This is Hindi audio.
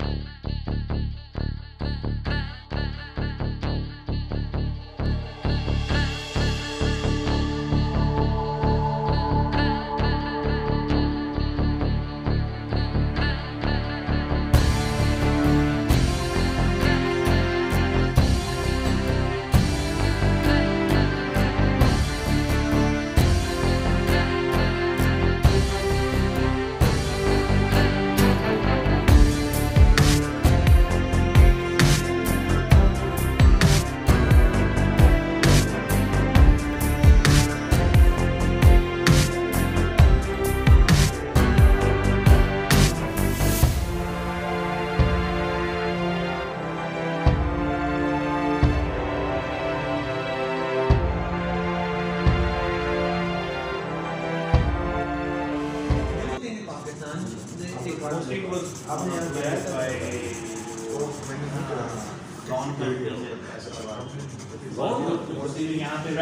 Bye. Mostly it. it was organized by John यहाँ पे